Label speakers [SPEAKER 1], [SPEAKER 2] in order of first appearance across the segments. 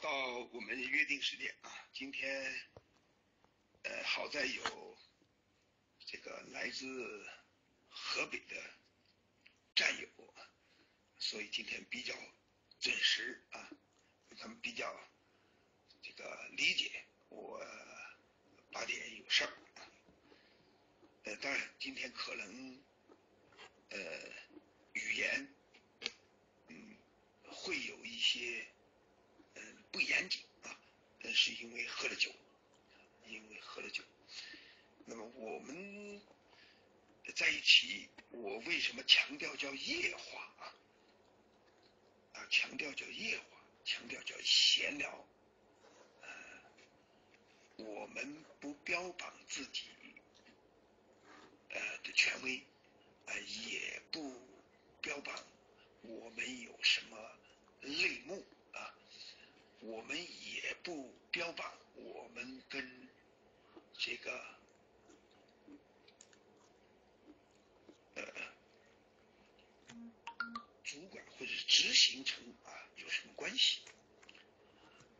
[SPEAKER 1] 到我们约定时间啊，今天，呃，好在有这个来自河北的战友，所以今天比较准时啊，他们比较这个理解我八点有事儿，呃，当然今天可能呃语言嗯会有一些。严谨啊，那是因为喝了酒，因为喝了酒。那么我们在一起，我为什么强调叫夜话啊？啊，强调叫夜话，强调叫闲聊。呃，我们不标榜自己呃的权威，呃，也不标榜我们有什么内幕。我们也不标榜我们跟这个呃主管或者执行层啊有什么关系？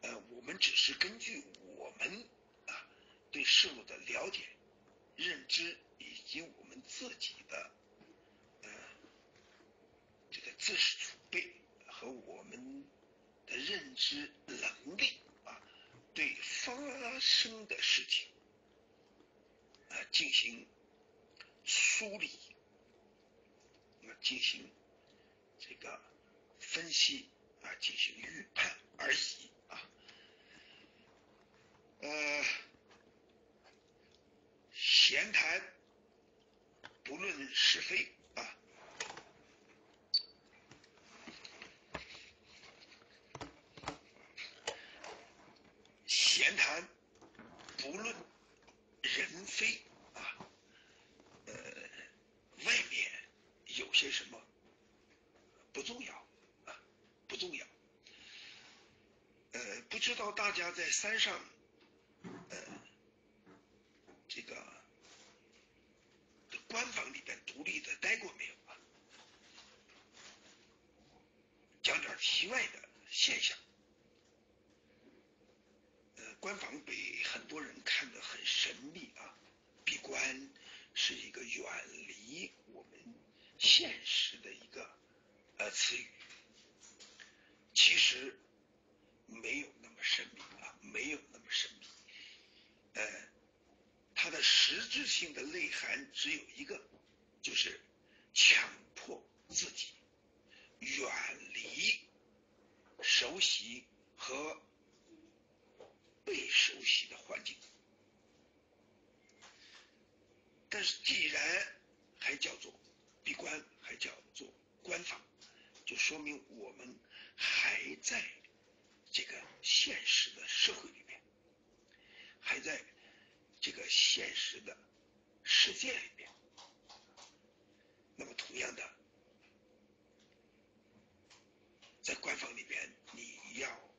[SPEAKER 1] 呃，我们只是根据我们啊对事物的了解、认知以及我们自己的呃这个知识储备和我们。认知能力啊，对发生的事情啊进行梳理，啊进行这个分析啊进行预判而已啊，呃，闲谈不论是非。闲谈，不论人非啊，呃，外面有些什么不重要啊，不重要。呃，不知道大家在山上，呃，这个官房里边独立的待过没有啊？讲点题外的现象。官房被很多人看得很神秘啊，闭关是一个远离我们现实的一个呃词语，其实没有那么神秘啊，没有那么神秘，呃，它的实质性的内涵只有一个，就是强迫自己远离熟悉和。被熟悉的环境，但是既然还叫做闭关，还叫做官法，就说明我们还在这个现实的社会里面，还在这个现实的世界里面。那么，同样的，在官方里边，你要。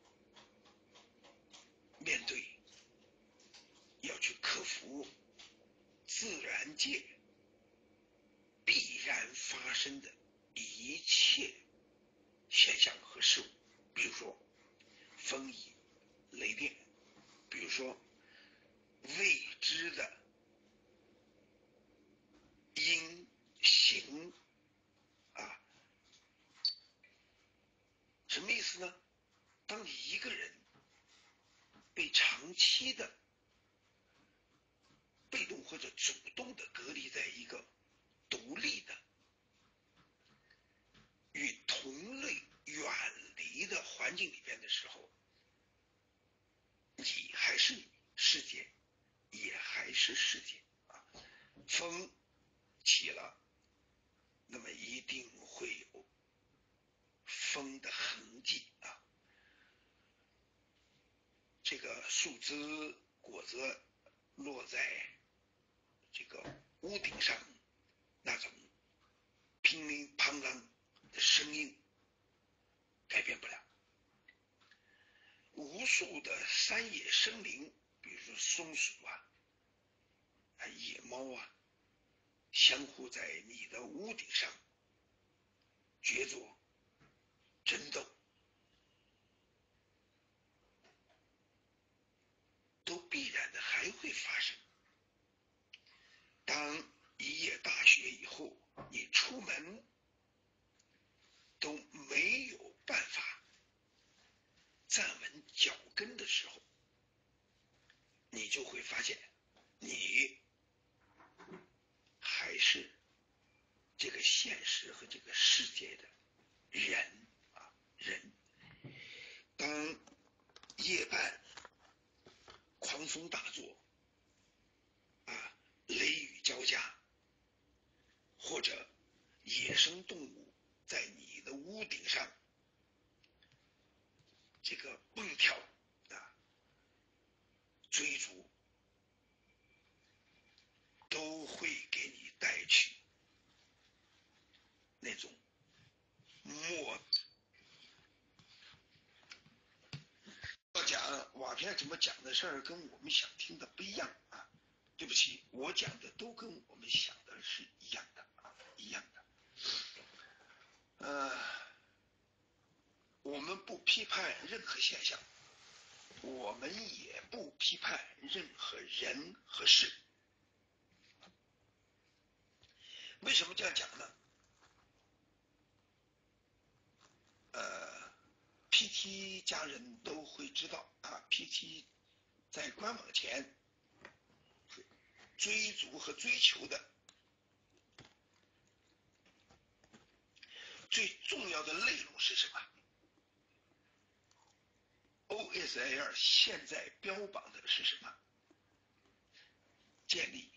[SPEAKER 1] 面对要去克服自然界必然发生的一切现象和事物，比如说风雨雷电，比如说未知的阴行啊，什么意思呢？当你一个人。被长期的被动或者主动的隔离在一个独立的与同类远离的环境里边的时候，你还是你，世界也还是世界啊。风起了，那么一定会有风的痕迹啊。这个树枝、果子落在这个屋顶上，那种乒铃乓啷的声音改变不了。无数的山野生灵，比如说松鼠啊、野猫啊，相互在你的屋顶上角逐、争斗。发现你还是这个现实和这个世界的人啊人。当夜半狂风大作啊，雷雨交加，或者野生动物在你的屋顶上这个蹦跳。追逐都会给你带去那种莫。要讲瓦片怎么讲的事儿，跟我们想听的不一样啊！对不起，我讲的都跟我们想的是一样的啊，一样的。呃，我们不批判任何现象。我们也不批判任何人和事。为什么这样讲呢？呃，PT 家人都会知道啊，PT 在官网前追逐和追求的最重要的内容是什么？OSIR 现在标榜的是什么？建立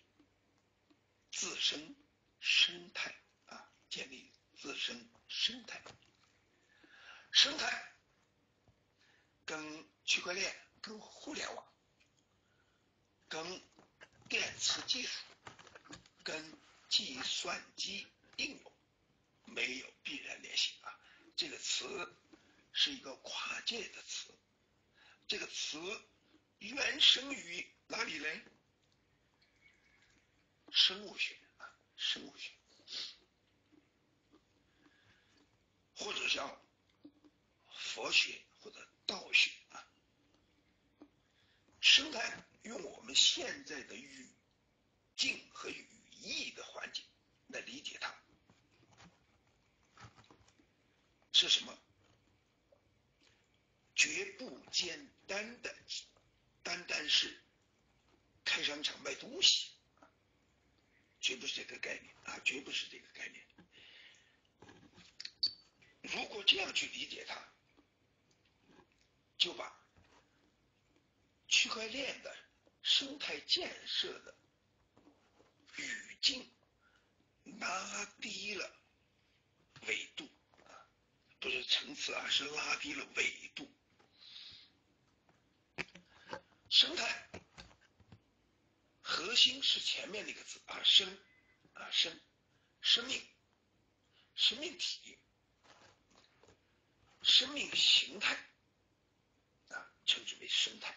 [SPEAKER 1] 自身生态啊，建立自身生态。生态跟区块链、跟互联网、跟电池技术、跟计算机应用没有必然联系啊。这个词是一个跨界的词。这个词原生于哪里呢？生物学啊，生物学，或者叫佛学或者道学啊。生态用我们现在的语境和语义的环境来理解它，是什么？绝不简单的，单单是开商场卖东西，绝不是这个概念啊，绝不是这个概念。如果这样去理解它，就把区块链的生态建设的语境拉低了纬度啊，不是层次啊，是拉低了纬度。生态核心是前面那个字啊，生啊生，生命，生命体，生命形态，称之为生态。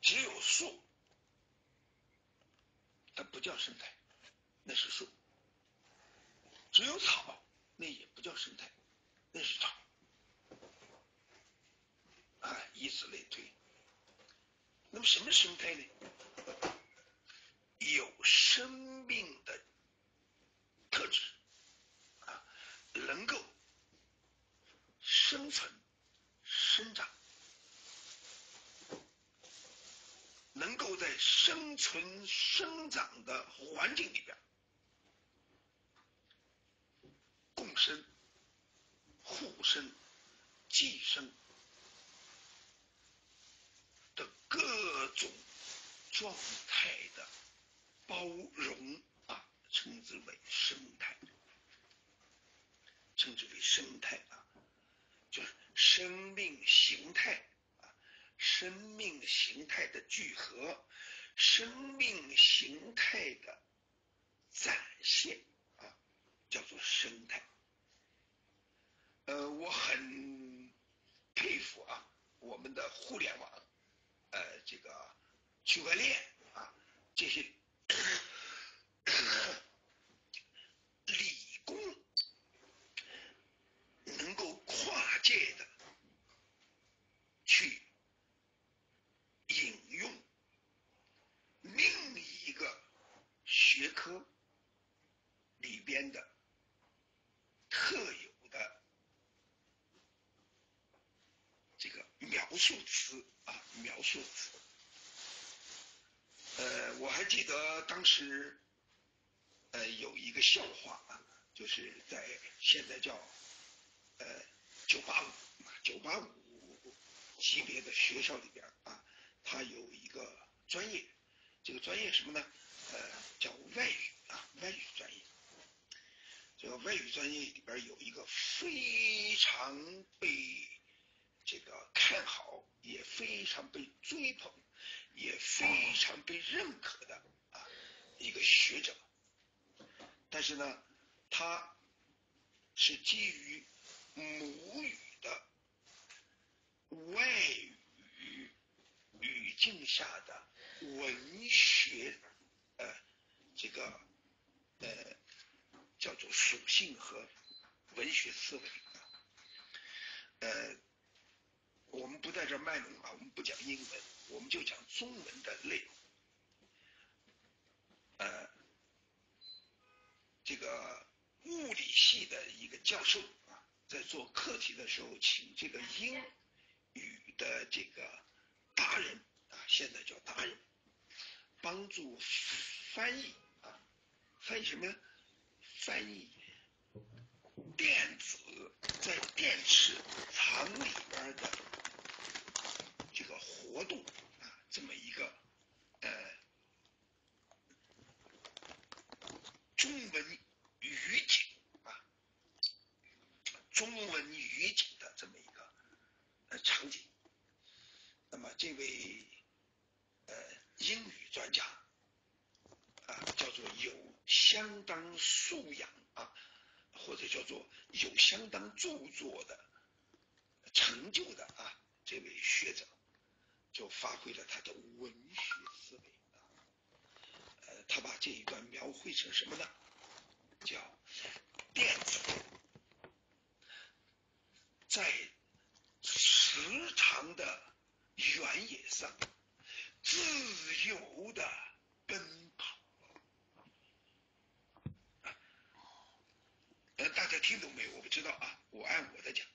[SPEAKER 1] 只有树，它不叫生态，那是树；只有草，那也不叫生态，那是草。啊，以此类推。那么，什么生态呢？有生命的特质啊，能够生存、生长，能够在生存、生长的环境里边共生、互生、寄生的。各种状态的包容啊，称之为生态，称之为生态啊，就是生命形态啊，生命形态的聚合，生命形态的展现啊，叫做生态。呃，我很佩服啊，我们的互联网。呃，这个区块链啊，这些工能够跨界的去引用另一个学科里边的特有的这个描述。述词啊，描述词。呃，我还记得当时，呃，有一个笑话啊，就是在现在叫呃九八五九八五级别的学校里边啊，它有一个专业，这个专业什么呢？呃，叫外语啊，外语专业。这个外语专业里边有一个非常被这个看好，也非常被追捧。也非常被认可的啊一个学者，但是呢，他是基于母语的外语语境下的文学呃这个呃叫做属性和文学思维啊呃。我们不在这卖弄啊，我们不讲英文，我们就讲中文的内容。呃，这个物理系的一个教授啊，在做课题的时候，请这个英语的这个达人啊，现在叫达人，帮助翻译啊，翻译什么呢？翻译电子在电池厂里边的。活动啊，这么一个呃中文语境啊，中文语境的这么一个呃场景。那么这位呃英语专家啊，叫做有相当素养啊，或者叫做有相当著作的成就的啊，这位学者。就发挥了他的文学思维啊，呃，他把这一段描绘成什么呢？叫电子在磁场的原野上自由的奔跑。呃，大家听懂没有？我不知道啊，我按我的讲。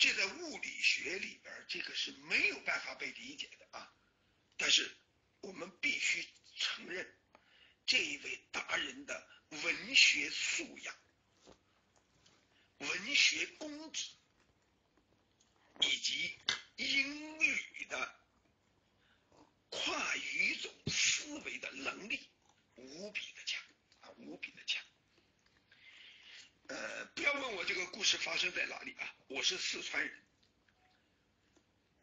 [SPEAKER 1] 这在物理学里边，这个是没有办法被理解的啊！但是我们必须承认，这一位达人的文学素养、文学功底以及英语的跨语种思维的能力，无比的强啊，无比的强。呃，不要问我这个故事发生在哪里啊，我是四川人，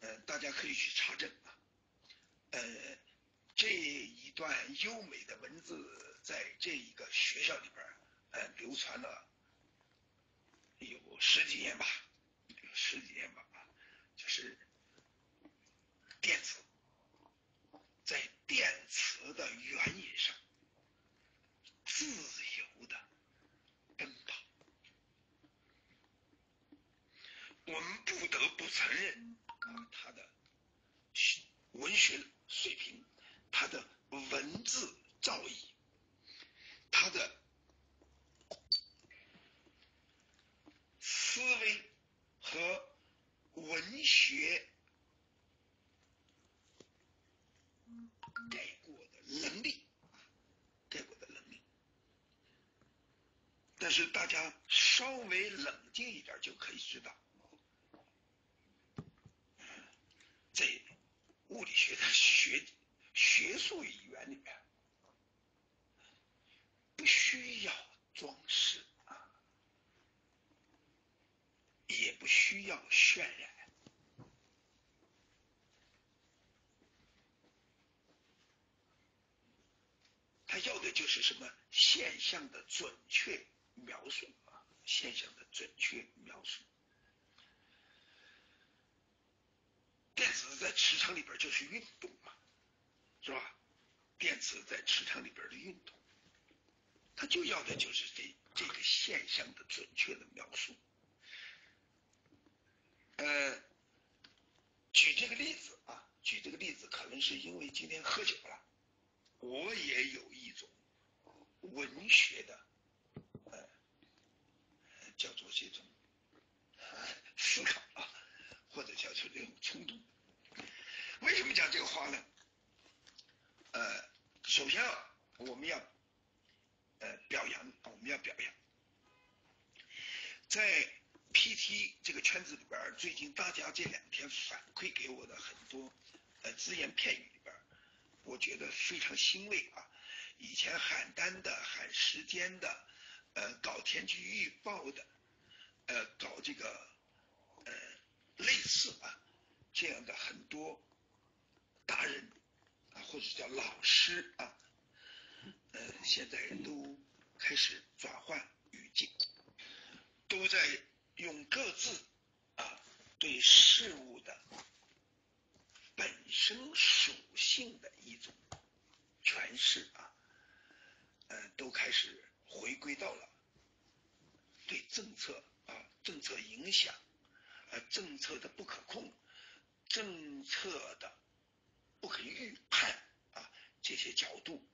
[SPEAKER 1] 呃，大家可以去查证啊，呃，这一段优美的文字在这一个学校里边呃，流传了有十几年吧，有十几年吧啊，就是电子在电磁的原野上自由的奔跑。我们不得不承认啊，他的文学水平，他的文字造诣，他的思维和文学概括的能力，概括的能力。但是大家稍微冷静一点就可以知道。在物理学的学学术语言里面，不需要装饰啊，也不需要渲染，他要的就是什么现象的准确描述啊，现象的准确描述。电子在磁场里边就是运动嘛，是吧？电子在磁场里边的运动，它就要的就是这这个现象的准确的描述。呃，举这个例子啊，举这个例子，可能是因为今天喝酒了，我也有一种文学的，呃，叫做这种思考啊，或者叫做这种冲动。为什么讲这个话呢？呃，首先，我们要呃表扬，我们要表扬，在 PT 这个圈子里边，最近大家这两天反馈给我的很多呃只言片语里边，我觉得非常欣慰啊。以前喊单的、喊时间的、呃搞天气预报的、呃搞这个类似啊这样的很多达人啊或者叫老师啊，呃现在都开始转换语境，都在用各自啊对事物的本身属性的一种诠释啊。呃，都开始回归到了对政策啊、政策影响、政策的不可控、政策的不可预判啊这些角度，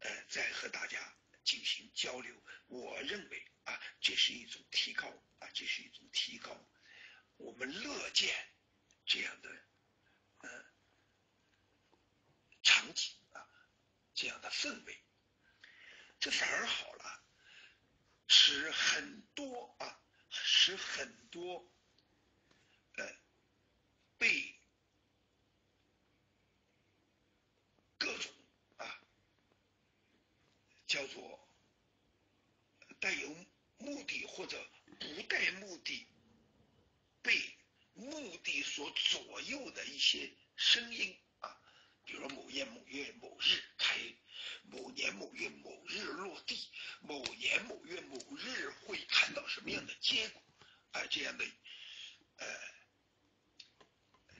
[SPEAKER 1] 呃，在和大家进行交流。我认为啊，这是一种提高啊，这是一种提高。我们乐见这样的呃场景啊，这样的氛围。这反而好了，使很多啊，使很多呃被各种啊叫做带有目的或者不带目的被目的所左右的一些声音啊，比如说某月某月某日开。某年某月某日落地，某年某月某日会看到什么样的结果？啊，这样的，呃，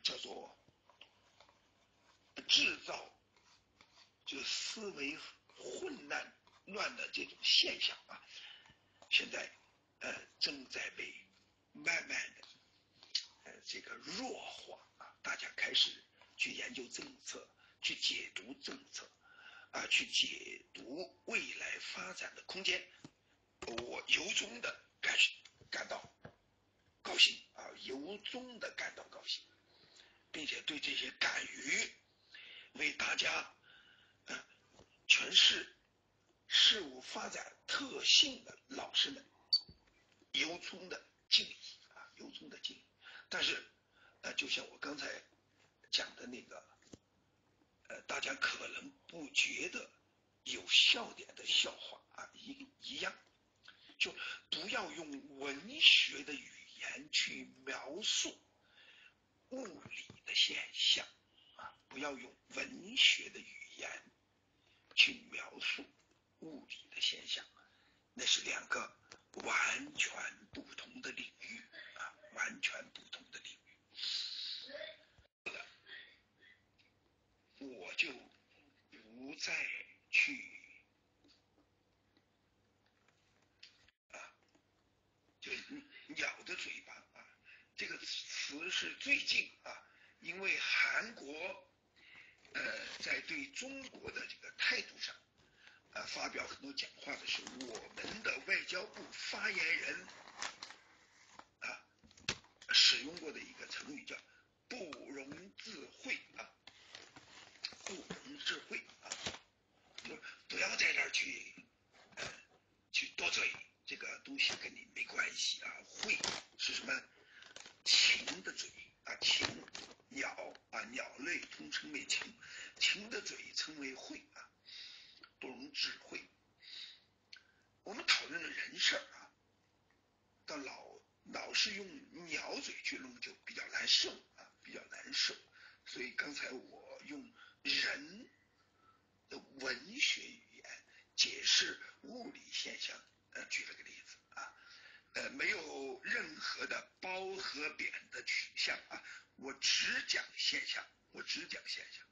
[SPEAKER 1] 叫做制造就思维混乱乱的这种现象啊，现在呃正在被慢慢的呃这个弱化啊，大家开始去研究政策，去解读政策。啊，去解读未来发展的空间，我由衷的感感到高兴啊，由衷的感到高兴，并且对这些敢于为大家啊诠释事物发展特性的老师们，由衷的敬意啊，由衷的敬意。但是，呃，就像我刚才讲的那个。呃大家可能不觉得有笑点的笑话啊，一一样，就不要用文学的语言去描述物理的现象啊，不要用文学的语言去描述物理的现象，那是两个完全不同的领域啊，完全不同的领域。我就不再去啊，就鸟的嘴巴啊，这个词词是最近啊，因为韩国呃在对中国的这个态度上啊发表很多讲话的时候，我们的外交部发言人啊使用过的一个成语叫不容置喙啊。不容智慧啊，就不要在这儿去，呃，去多嘴，这个东西跟你没关系啊。慧是什么？禽的嘴啊，禽鸟啊，鸟类通称为禽，禽的嘴称为喙啊，不容智慧。我们讨论的人事儿啊，到老老是用鸟嘴去弄，就比较难受啊，比较难受。所以刚才我用。人的文学语言解释物理现象，呃，举了个例子，呃，没有任何的褒和贬的取向啊，我只讲现象，我只讲现象。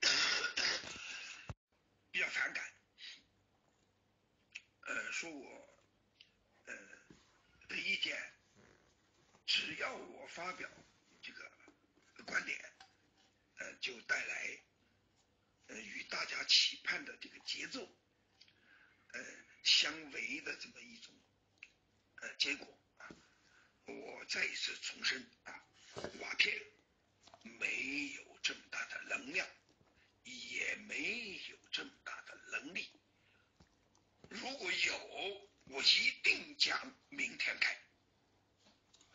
[SPEAKER 1] 比较反感，呃，说我呃的意见，只要我发表这个。观点，呃，就带来，呃，与大家期盼的这个节奏，呃，相违的这么一种呃结果啊，我再一次重申啊，瓦片没有这么大的能量，也没有这么大的能力。如果有，我一定讲明天开，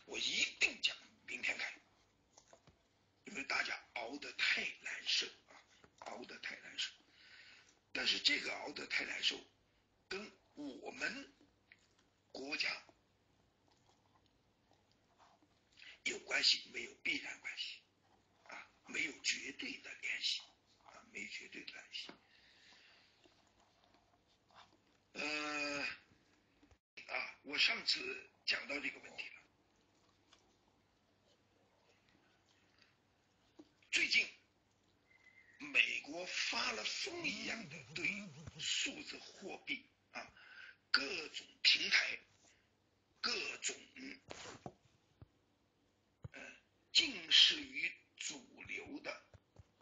[SPEAKER 1] 我一定讲明天开，因为大家熬得太难受啊，熬得太难受。但是这个熬得太难受，跟我们国家有关系没有必然关系啊，没有绝对的联系啊，没绝对的联系。呃，啊，我上次讲到这个问题了。最近，美国发了疯一样的对数字货币，各种平台、各种呃近似于主流的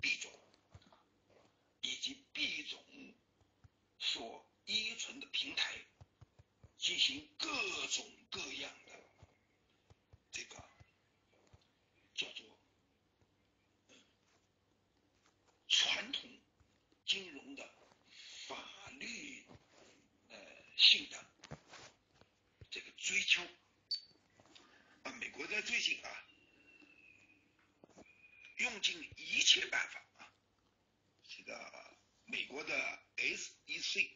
[SPEAKER 1] 币种，以及币种所。依存的平台进行各种各样的这个叫做传统金融的法律呃性的这个追求啊，美国在最近啊用尽一切办法啊，这个美国的 SEC。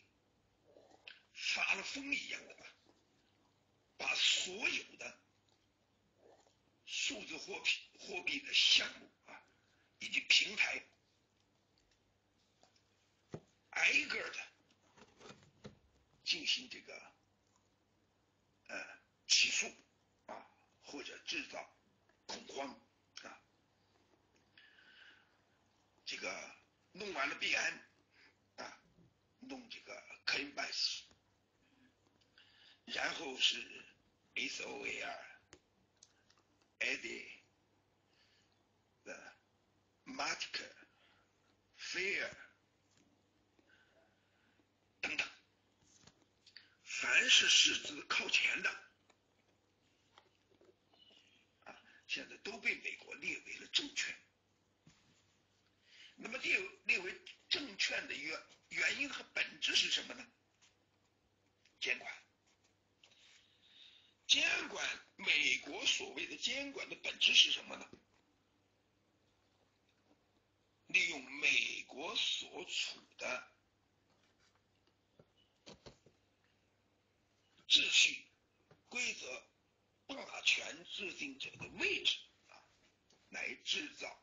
[SPEAKER 1] 发了疯一样的，把所有的数字货币货币的项目啊，以及平台，挨个的进行这个呃起诉啊，或者制造恐慌啊，这个弄完了币安啊，弄这个 Coinbase。然后是 S O A R、Eddie、The、Matic、Fair 凡是市值靠前的啊，现在都被美国列为了证券。那么列列为证券的原原因和本质是什么呢？监管。监管美国所谓的监管的本质是什么呢？利用美国所处的秩序、规则、霸权制定者的位置啊，来制造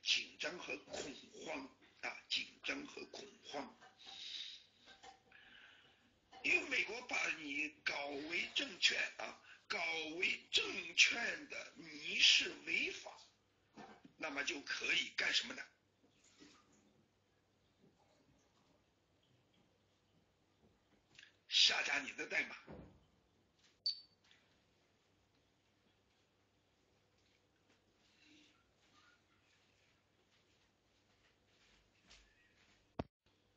[SPEAKER 1] 紧张和恐慌啊，紧张和恐慌。因为美国把你搞为证券啊，搞为证券的你是违法，那么就可以干什么呢？下架你的代码。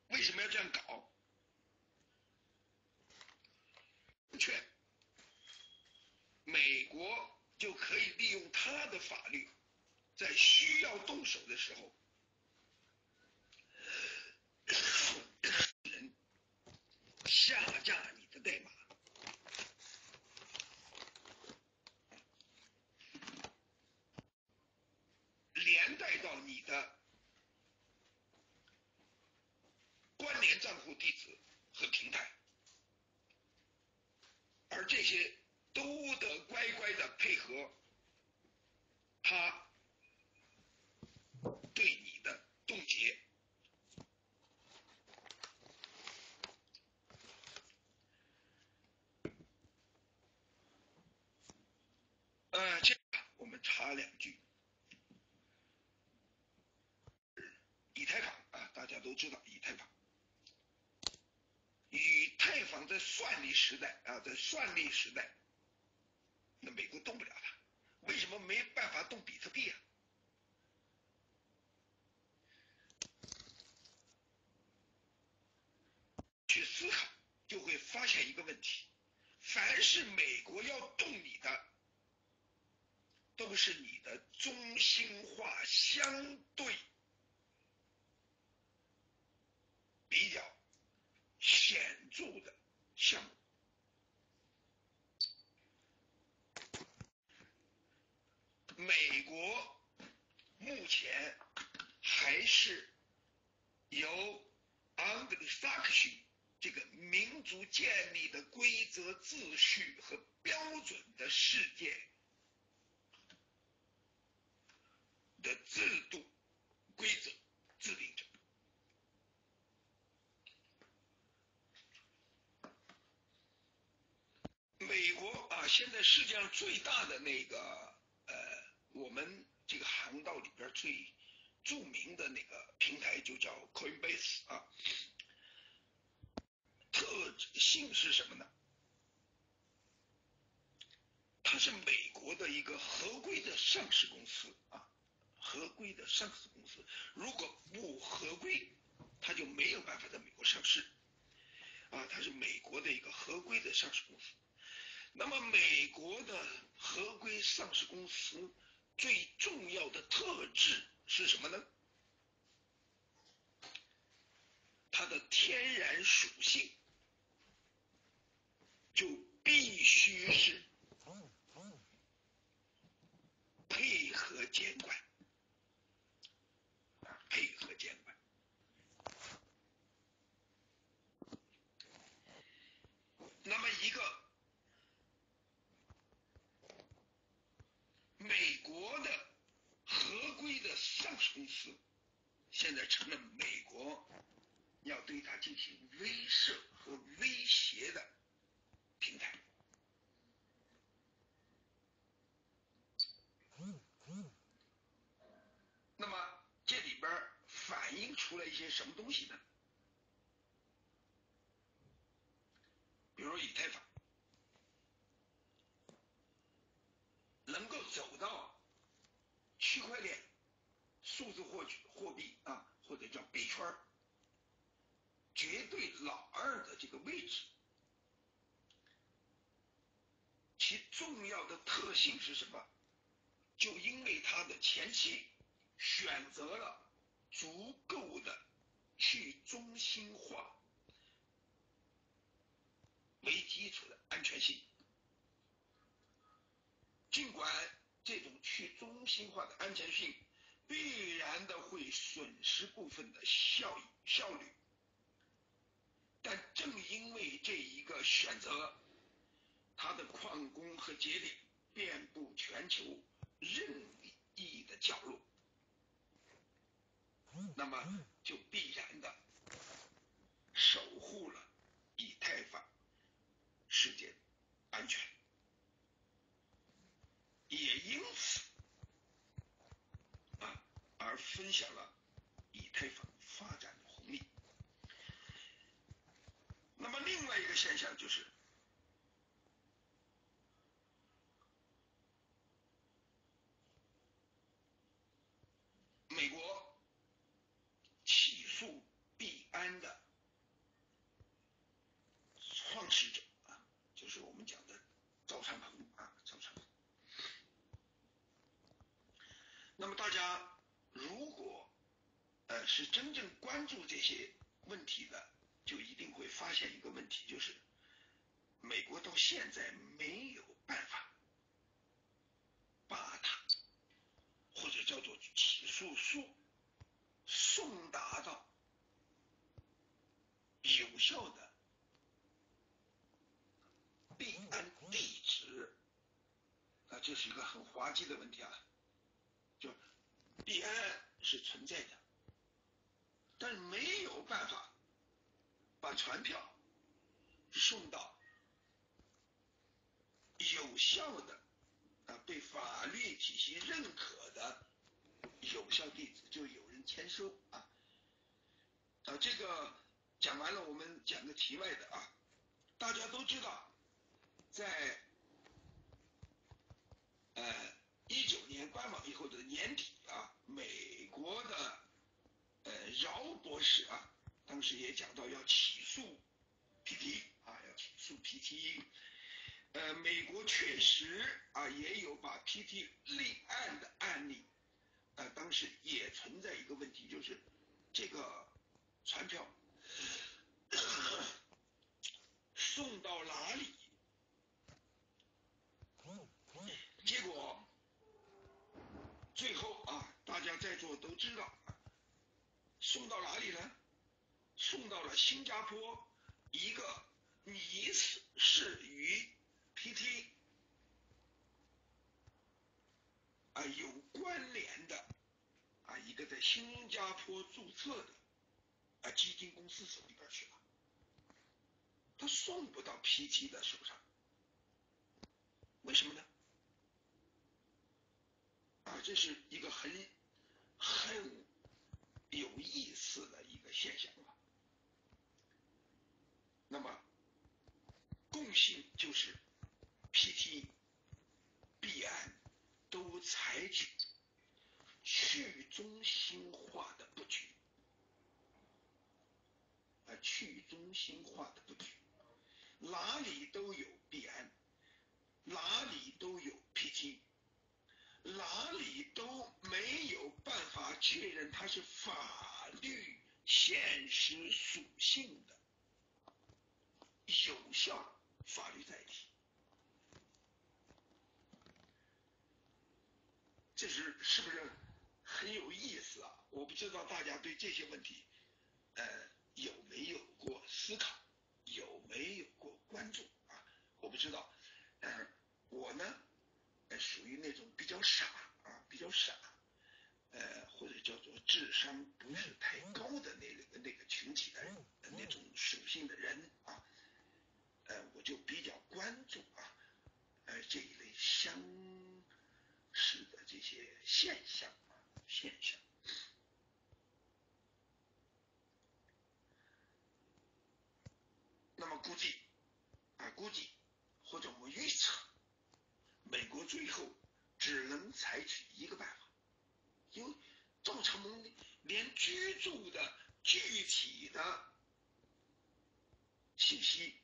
[SPEAKER 1] 为什么要这样搞？权，美国就可以利用他的法律，在需要动手的时候，人下架你的代码，连带到你的关联账户地址和平台。而这些都得乖乖的配合他对你的冻结。呃，这我们插两句，以太坊啊，大家都知道以太坊。以太坊在算力时代啊，在算力时代，那美国动不了它，为什么没办法动比特币啊？去思考，就会发现一个问题：凡是美国要动你的，都是你的中心化相对比较显著的项目。美国目前还是由 Anglo-Saxon 这个民族建立的规则、秩序和标准的世界的制度规则制定者。美国啊，现在世界上最大的那个呃，我们航道里边最著名的那个平台就叫 Coinbase 啊。特性是什么呢？它是美国的一个合规的上市公司啊，合规的上市公司。如果不合规，它就没有办法在美国上市啊。它是美国的一个合规的上市公司。那么，美国的合规上市公司最重要的特质是什么呢？它的天然属性。就必须是配合监管，配合监管。那么一个美国的合上市公司，现在成了美国要对它进行威慑和威胁的。平台。那么这里边反映出来一些什么东西呢？比如以太坊能够走到、数字货币货币啊，或者叫币圈绝对老二的这个位置。其重要的特性是什么？就因为它的前期选择了足够的去中心化为基础的安全性。尽管这种去中心化的安全性必然的会损失部分的效益效率，但正因为这一个选择。它的矿工和节点遍布全球任意的角落，那么就必然的守护了以太坊世界安全，也因此而分享了以太坊发展的红利。那么另外一个现象就是。美国起诉币安的创始者啊，就是我们讲的赵长鹏啊，赵长鹏。那么大家是真正关注这些问题的，就一定会发现一个问题，就是美国到现在没有办法把它。或者叫做起诉书送达到有效的立案地址啊，这是一个很滑稽的问题啊。就币安是存在的，但没有办法把传票送到有效的。啊，被法律体系认可的有效地址就有人签收啊。啊，这个讲完了，我们讲个题外的啊。大家都知道，在呃一九年官网以后的年底啊，美国的呃饶博士啊，当时也讲到要起诉 PT 啊，要起诉 PT。呃，美国确实啊也有把 PT 立案的案例，呃，当时也存在一个问题，就是这个传票 送到哪里，结果最后啊，大家在座都知道，送到哪里呢？送到了新加坡一个疑似是与 PT 啊有关联的啊一个在新加坡注册的啊基金公司手里边去了，他送不到 PT 的手上，为什么呢？啊，这是一个很很有意思的一个现象了。那么，共性就是 PT、币安都采取去中心化的布局，啊，去中心化的布局，哪里都有币安，哪里都有 PT，哪里都没有办法确认它是法律现实属性的。有效法律载体，这是是不是很有意思啊？我不知道大家对这些问题，呃，有没有过思考，有没有过关注啊？我不知道，呃，我呢，属于那种比较傻啊，比较傻，呃，或者叫做智商不是太高的那个那个群体的那种属性的人啊。呃，我就比较关注啊，呃，这一类相似的这些现象啊现象。那么估计啊，估计或者我预测，美国最后只能采取一个办法，因为赵长鹏连居住的具体的信息。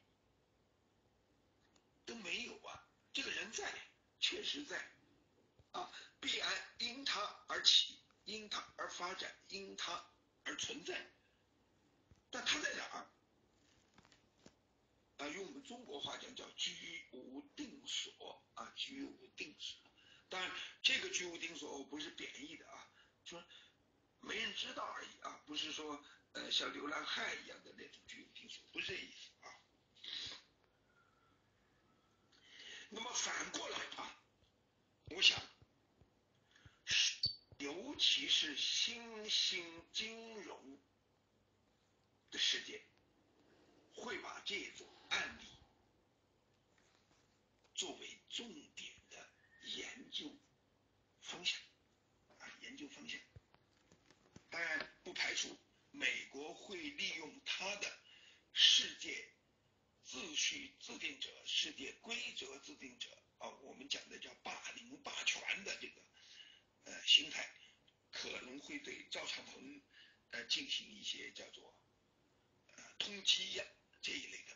[SPEAKER 1] 都没有啊！这个人在，确实在，啊，必然因他而起，因他而发展，因他而存在。但他在哪儿？用我们中国话讲叫居无定所啊，居无定所。当然，这个居无定所不是贬义的啊，就是没人知道而已啊，不是说呃像流浪汉一样的那种居无定所，不是这意思啊。那么反过来啊，我想，尤其是新兴金融的世界，会把这种案例作为重点的研究方向啊，研究方向。当然，不排除美国会利用它的世界。秩序制定者、世界规则制定者啊，我们讲的叫霸凌霸权的这个呃心态，可能会对赵长鹏呃进行一些叫做呃通缉呀这一类的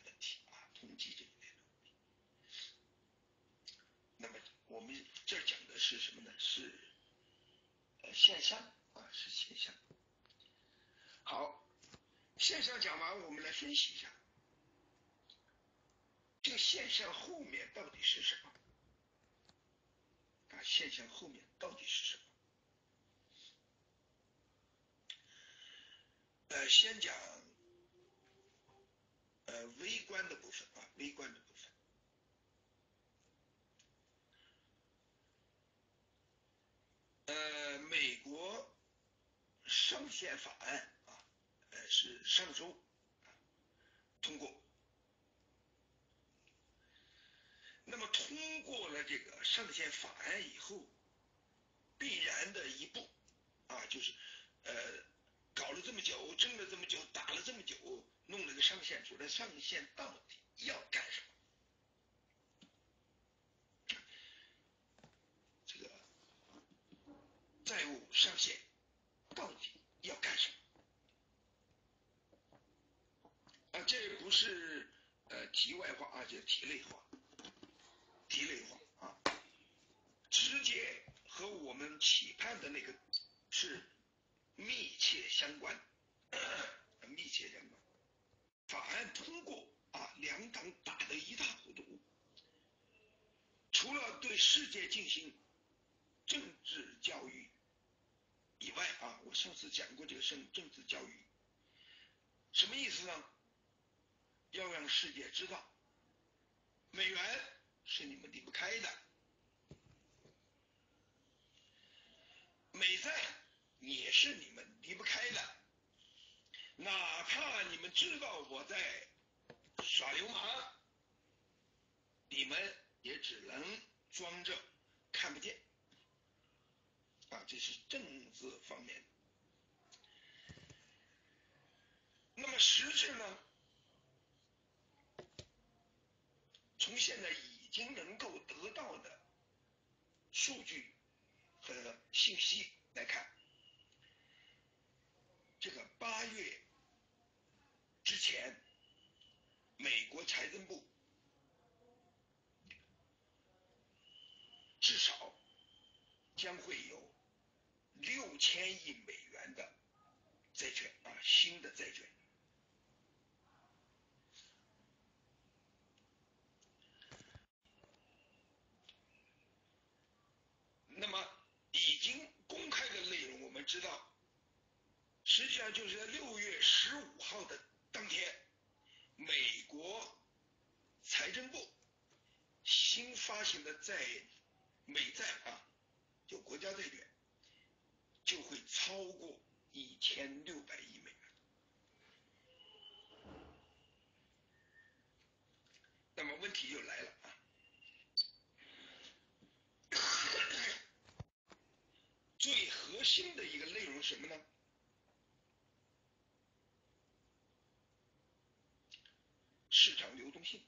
[SPEAKER 1] 统计，这一类的。那么我们这讲的是什么呢？是呃现象啊，是现象。好，现象讲完，我们来分析一下。这个现象后面到底是什么？啊，现象后面到底是什么？呃，先讲呃微观的部分啊，微观的部分。呃，美国上限法案啊，呃是上周通过。那么通过了这个上限法案以后，必然的一步啊，就是呃搞了这么久，争了这么久，打了这么久，弄了个上限出来，上限到底要干什么？这个债务上限到底要干什么？啊，这不是呃题外话啊，这题内话。题内话啊，直接和我们期盼的那个是密切相关，密切相关。法案通过啊，两党打得一塌糊涂，除了对世界进行政治教育以外啊，我上次讲过这个政政治教育，什么意思呢？要让世界知道，美元是你们离不开的，美债也是你们离不开的，哪怕你们知道我在耍流氓，你们也只能装着看不见，啊，这是政治方面。那么实质呢？从现在已经能够得到的数据和信息来看，这个八月之前，美国财政部至少将会有六千亿美元的债券啊，新的债券。那么已经公开的内容，我们知道，实际上就是在六月十五号的当天，美国财政部新发行的债美债啊，就国家债券，就会超过一千六百亿美元。那么问题就来了啊。最核心的一个内容是什么呢？市场流动性，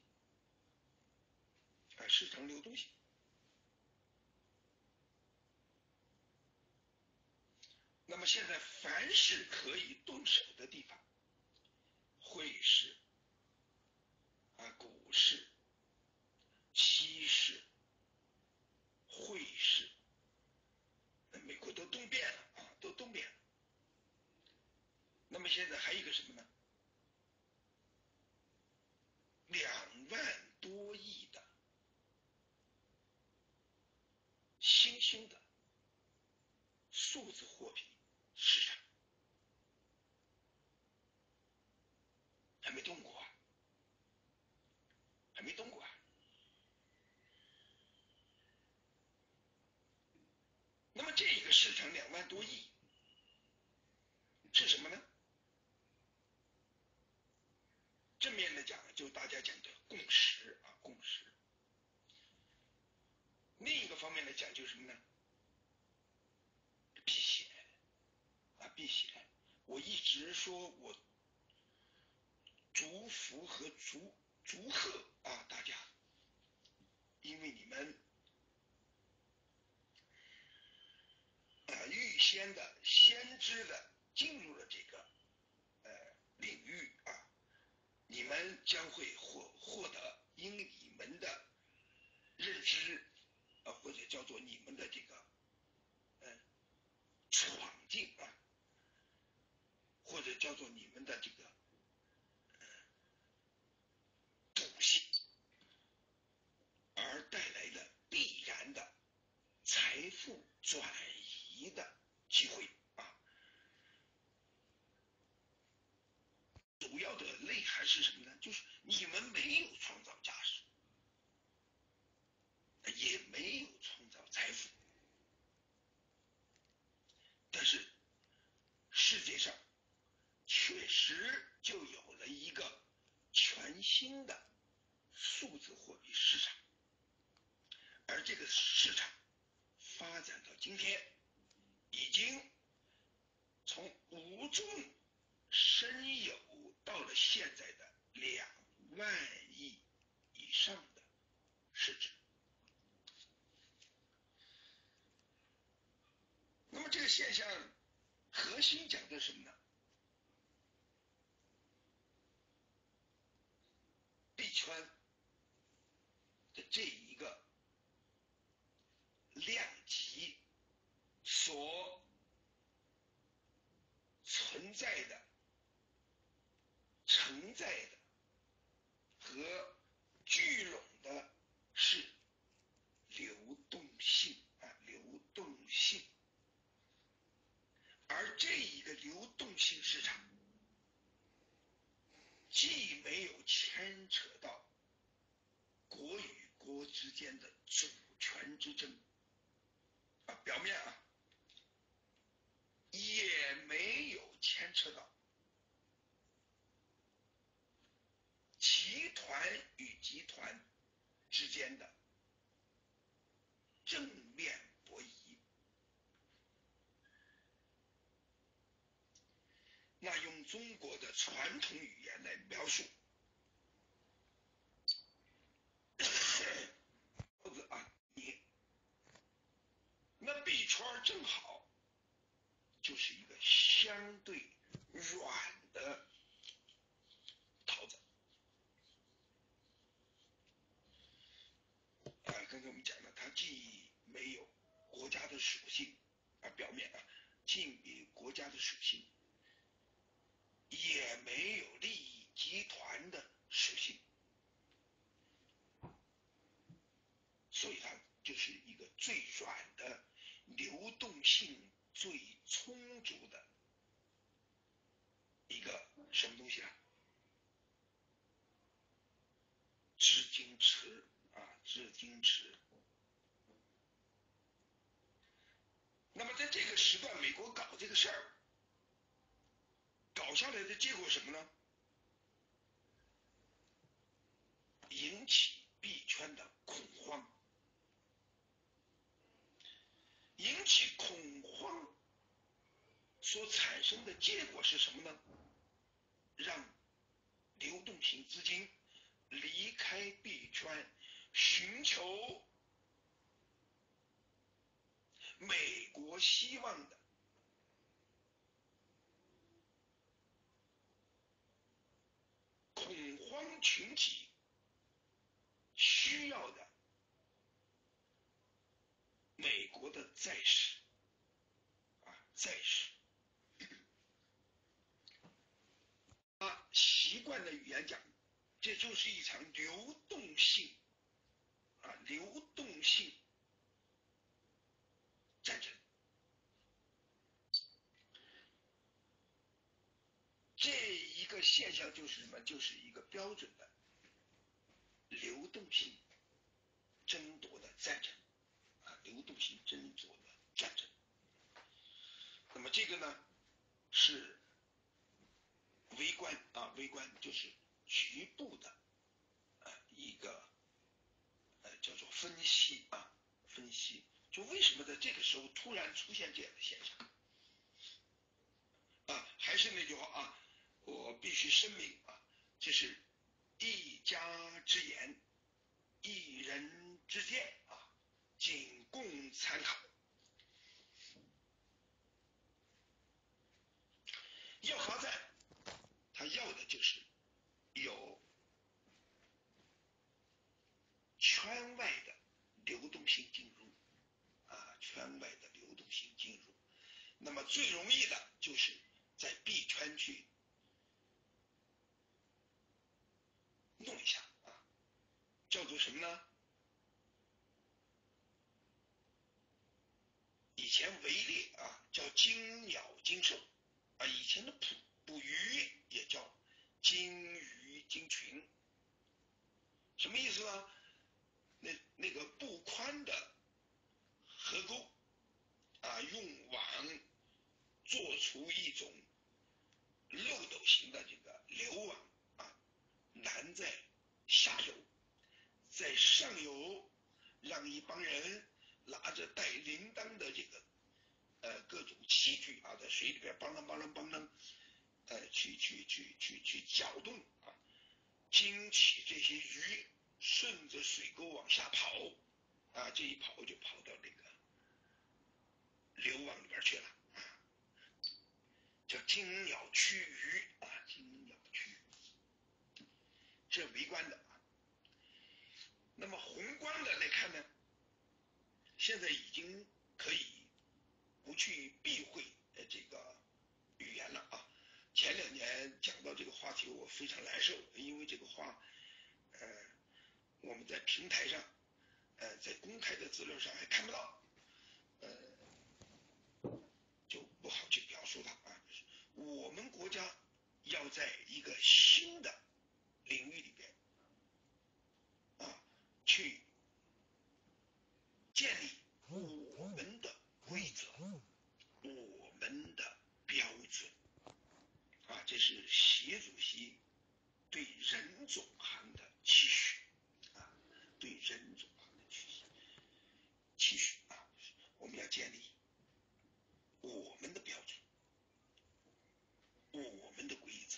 [SPEAKER 1] 啊，市场流动性。那么现在凡是可以动手的地方，汇市、啊股市、期市、汇市。美国都动变了啊，都动变了。那么现在还有一个什么呢？两万多亿的新的数字货币市场还没动过啊，还没动过啊。那么这个市场两万多亿是什么呢？正面的讲，就大家讲的共识啊，共识。另一个方面来讲，就是什么呢？避险啊，避险。我一直说我祝福和祝祝贺啊，大家，因为你们。啊，预先的、先知的进入了这个呃领域啊，你们将会获获得因你们的认知或者叫做你们的这个嗯闯进啊，或者叫做你们的这个嗯赌性，而带来的必然的财富转移。的机会啊，主要的内涵是什么呢？就是你们没有创造价值，也没有创造财富，但是世界上确实就有了一个全新的数字货币市场，而这个市场发展到今天。已经从无中生有到了现在的两万亿以上的市值。那么这个现象核心讲的什么呢？币圈的这一个量级所存在的、承载的和聚拢的是流动性啊，流动性。而这一个流动性市场，既没有牵扯到国与国之间的主权之争。啊，表面啊，也没有牵扯到集团与集团之间的正面。那用中国的传统语言来描述，或者啊，你那 B 圈正好就是一个相对软的桃子啊。刚才我们讲了，它既没有国家的属性啊，表面啊，既没有国家的属性。也没有利益集团的属性，所以它就是一个最软的、流动性最充足的一个什么东西啊？资金池啊，资金池。那么在这个时段，美国搞这个事儿。搞下来的结果什么呢？引起币圈的恐慌，引起恐慌所产生的结果是什么呢？让流动性资金离开币圈，寻求美国希望的。群体需要的美国的在世啊，债市。他习惯的语言讲，这就是一场流动性啊，流动性战争。这一现象就是什么？就是一个标准的流动性争夺的战争啊，流动性争夺的战争。那么这个呢是微观啊，微观就是局部的啊一个呃叫做分析啊，分析就为什么在这个时候突然出现这样的现象啊？还是那句话啊。我必须声明啊，这是一家之言，一人之见啊，仅供参考。要好在，他要的就是有圈外的流动性进入啊，圈外的流动性进入。那么最容易的就是在币圈去。弄一下啊，叫做什么呢？以前围猎啊叫金鸟金兽啊，以前的捕捕鱼也叫金鱼金群，什么意思呢？那那个不宽的河沟啊，用网做出一种漏斗形的这个流网。难在下游，在上游让一帮人拿着带铃铛的这个呃各种器具啊，在水里边邦啷邦啷邦啷，呃去去去去去搅动啊，惊起这些鱼顺着水沟往下跑啊，这一跑就跑到那个流网里边去了，叫金鸟驱鱼啊，金鸟驱。这微观的啊，那么宏观的来看呢，现在已经可以不去避讳呃这个语言了啊。前两年讲到这个话题，我非常难受，因为这个话，呃，我们在平台上，呃，在公开的资料上还看不到，呃，就不好去表述它啊。我们国家要在一个新的领域里边，啊，去建立我们的规则，我们的标准。啊，这是习主席对任总行的期许啊，对任总行的期许期许啊，我们要建立我们的标准，我们的规则。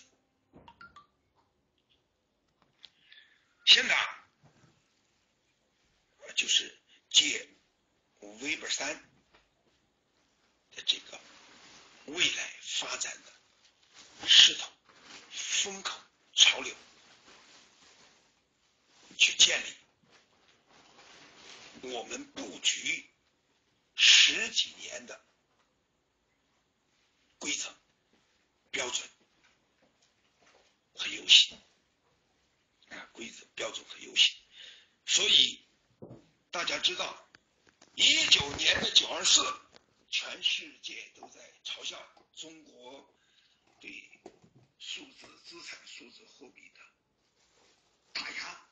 [SPEAKER 1] 现在就是借微本三的这个未来发展的。势头、风口、潮流，去建立我们布局十几年的规则、标准和游戏规则、标准和游戏。所以大家知道，一九年的九二四，全世界都在嘲笑中国。对数字资产、数字货币的打压，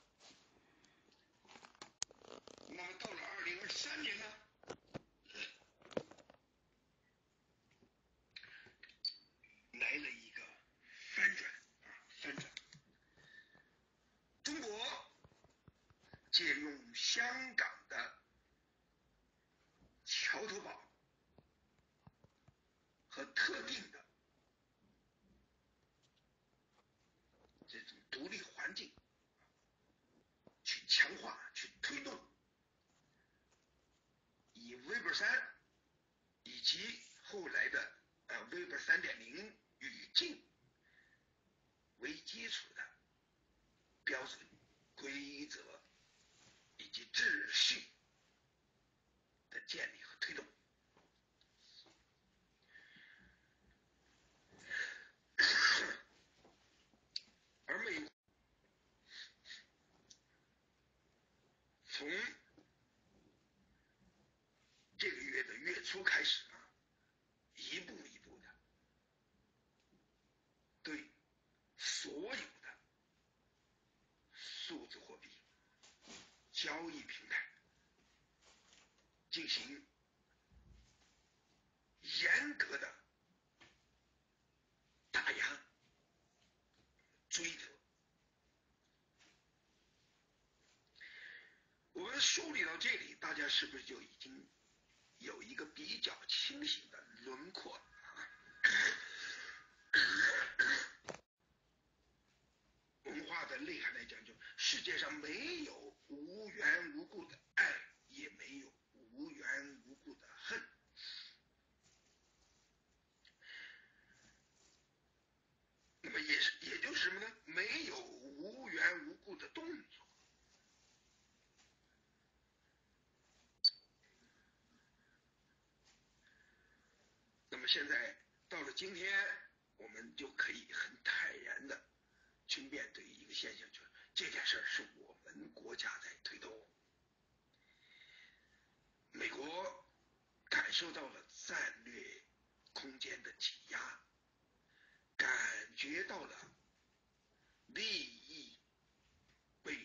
[SPEAKER 1] 那么到了二零二三年呢，来了一个反转啊，反转。中国借用香港的桥头堡和特定的这种。独立环境，去强化、去推动，以 Web 三以及后来的呃 Web 三点零语境为基础的标准、规则以及秩序的建立和推动。而美从这个月的月初开始啊，一步一步的对所有的数字货币交易平台进行严格的打压。追责。我们梳理到这里，大家是不是就已经有一个比较清醒的轮廓了？文化的内涵来讲，就世界上没有无缘无故的爱，也没有无缘无故的恨。那么也是，也就是什么呢？没有无缘无故的动作。那么现在到了今天，我们就可以很坦然的去面对一个现象，就是这件事儿是我们国家在推动，美国感受到了战略空间的挤压。感觉到了利益被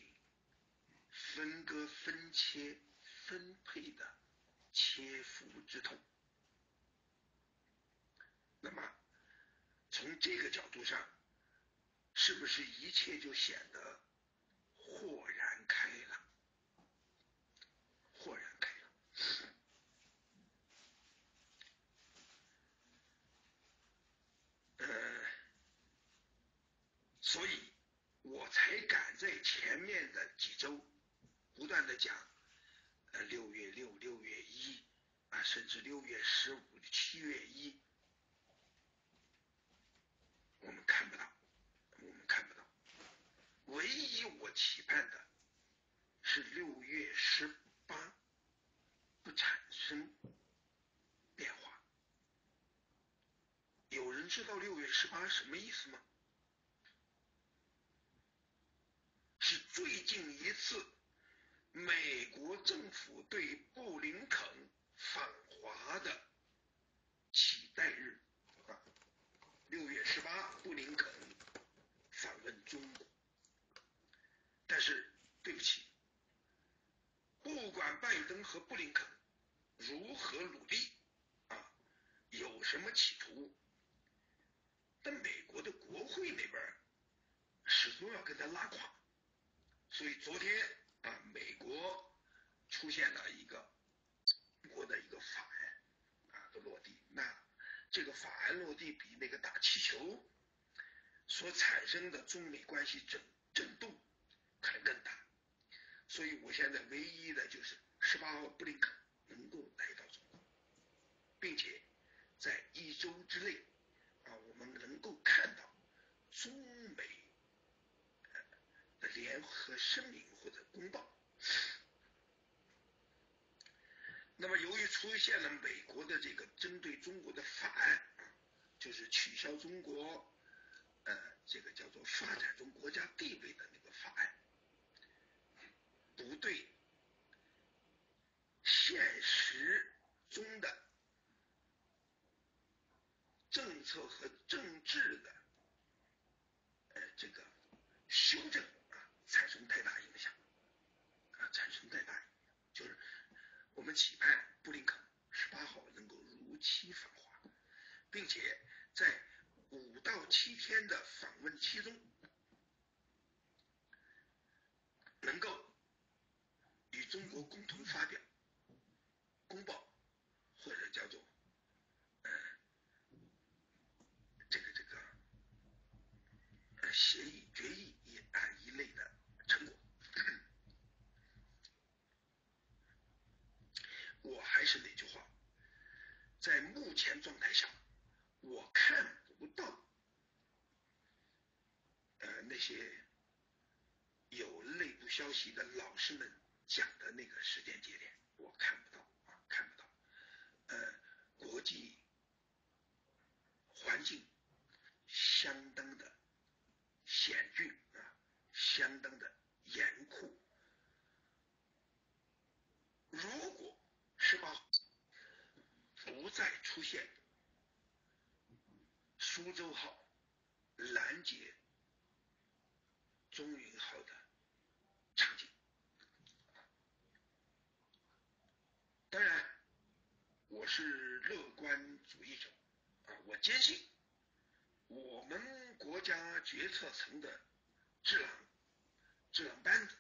[SPEAKER 1] 分割、分切、分配的切肤之痛。那么，从这个角度上，是不是一切就显得豁然开朗？豁然开朗。呃。所以，我才敢在前面的几周不断的讲，呃，六月六、六月一，啊，甚至六月十五、七月一，我们看不到，我们看不到。唯一我期盼的是六月十八，不产生变化。有人知道六月十八什么意思吗？是最近一次美国政府对布林肯访华的期待日啊！六月十八，布林肯访问中国。但是对不起，不管拜登和布林肯如何努力啊，有什么企图，但美国的国会那边始终要跟他拉垮。所以昨天啊，美国出现了一个中国的一个法案啊的落地，那这个法案落地比那个打气球所产生的中美关系震震动还更大。所以我现在唯一的就是十八号布林肯能够来到中国，并且在一周之内啊，我们能够看到中美的。联合声明或者公报。那么，由于出现了美国的这个针对中国的法案，就是取消中国呃这个叫做发展中国家地位的那个法案，不对现实中的政策和政治的呃这个修正啊。产生太大影响，啊，产生太大影响，就是我们期盼布林肯十八号能够如期访华，并且在五到七天的访问期中，能够与中国共同发表公报，或者叫做呃这个这个呃协议决议一啊一类的。成果，我还是那句话，在目前状态下，我看不到，呃，那些有习的老师们讲的那个时间节点，我看不到啊，看不到，呃，国际环境相当的险峻啊，相当的。严酷。如果十八号不再出现苏州号拦截中云号的场景，当然我是乐观主义者啊，我坚信我们国家决策层的智囊。班子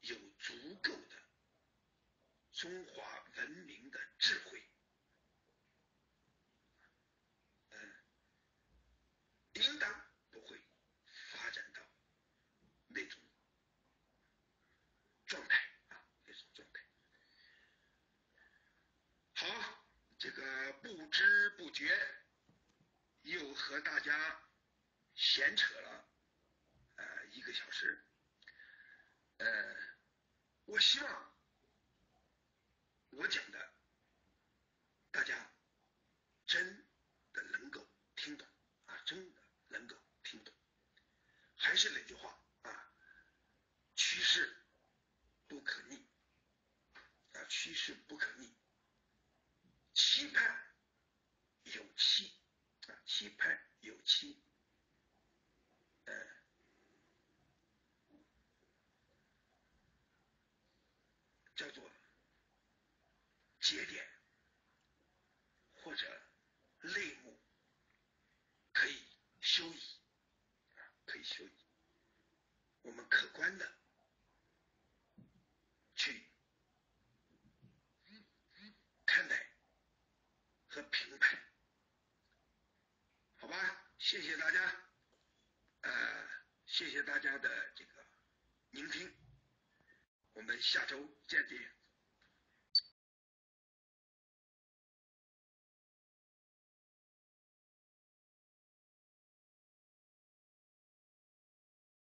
[SPEAKER 1] 有足够的中华文明的智慧，嗯，应当不会发展到那种状态啊，那种状态。好，这个不知不觉又和大家闲扯了。一个小时，呃，我希望我讲的大家真的能够听懂啊，真的能够听懂。还是那句话啊，趋势不可逆啊，趋势不可逆，期盼有期啊，期盼有期，呃。叫做节点或者类目可以修移啊，可以修移。我们客观的去看待和评判，好吧？谢谢大家，呃，谢谢大家的这个聆听。我们下周，见。